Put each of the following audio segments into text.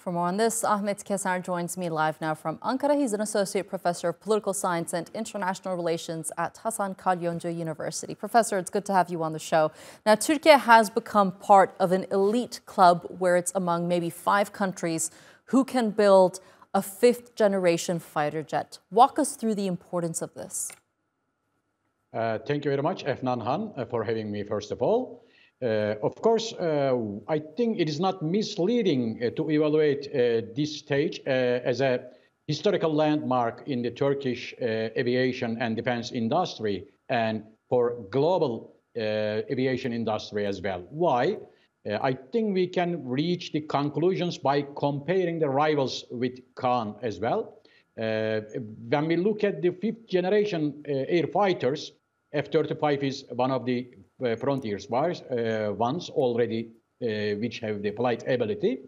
For more on this, Ahmet Keser joins me live now from Ankara. He's an associate professor of political science and international relations at Hasan Kalyoncu University. Professor, it's good to have you on the show. Now, Turkey has become part of an elite club where it's among maybe five countries who can build a fifth generation fighter jet. Walk us through the importance of this. Uh, thank you very much, Efnan Han, uh, for having me, first of all. Uh, of course, uh, I think it is not misleading uh, to evaluate this stage as a historical landmark in the Turkish aviation and defense industry and for global aviation industry as well. Why? I think we can reach the conclusions by comparing the rivals with Kaan as well. Uh, when we look at the fifth generation uh, air fighters, F-35 is one of the uh, frontiers wars, uh, ones already uh, which have the flight ability.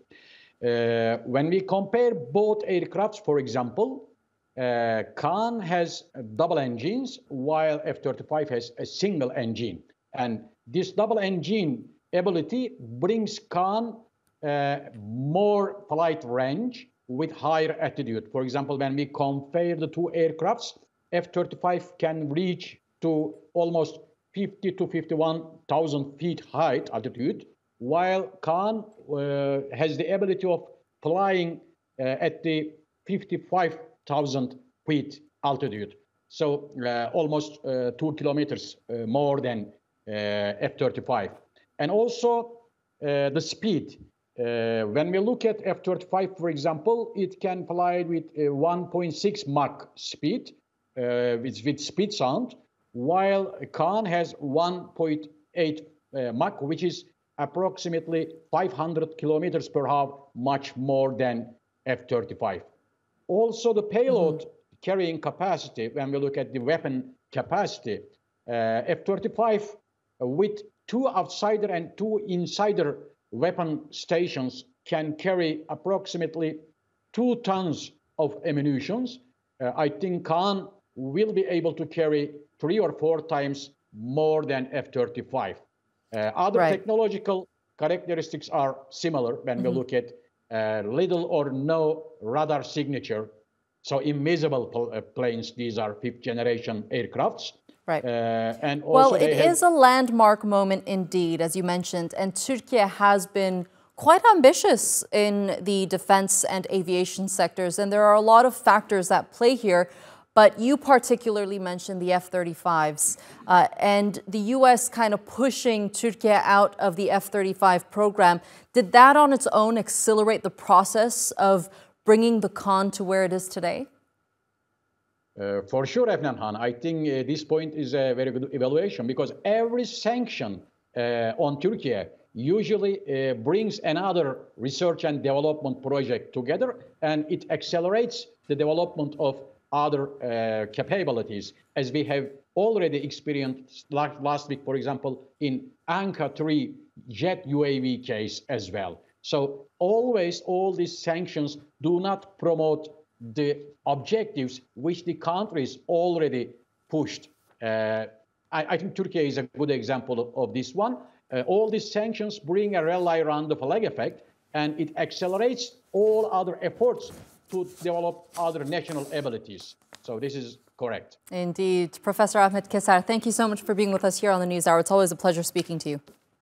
when we compare both aircrafts, for example, uh, Kaan has double engines while F-35 has a single engine. And this double engine ability brings Kaan uh, more flight range with higher altitude. For example, when we compare the two aircrafts, F-35 can reach to almost 50 to 51,000 feet height altitude, while Kaan uh, has the ability of flying uh, at the 55,000 feet altitude. So uh, almost uh, two kilometers uh, more than uh, F-35. And also the speed. when we look at F-35, for example, it can fly with 1.6 Mach speed, with, with speed sound, while Kaan has 1.8 uh, Mach, which is approximately 500 kilometers per hour, much more than F-35. Also, the payload mm -hmm. carrying capacity, when we look at the weapon capacity, uh, F-35 uh, with two outsider and two insider weapon stations can carry approximately two tons of ammunition. Uh, I think Kaan will be able to carry three or four times more than F-35. Uh, other right. technological characteristics are similar when mm -hmm. we mm-hmm. look at uh, little or no radar signature. So invisible pl uh, planes, these are fifth generation aircrafts. Right. Uh, and well, it is a landmark moment indeed, as you mentioned, and Turkey has been quite ambitious in the defense and aviation sectors, and there are a lot of factors that play here. But you particularly mentioned the F 35s uh, and the U.S. kind of pushing Turkey out of the F 35 program. Did that on its own accelerate the process of bringing the Kaan to where it is today? Uh, for sure, Efnan Han. I think uh, this point is a very good evaluation because every sanction uh, on Turkey usually uh, brings another research and development project together and it accelerates the development of other uh, capabilities, as we have already experienced last week, for example, in Anka 3 jet UAV case as well. So always all these sanctions do not promote the objectives which the countries already pushed. Uh, I, I, think Turkey is a good example of, of this one. Uh, all these sanctions bring a rally around the flag effect, and it accelerates all other efforts to develop other national abilities. So this is correct. Indeed. Professor Ahmet Keser, thank you so much for being with us here on the News Hour. It's always a pleasure speaking to you.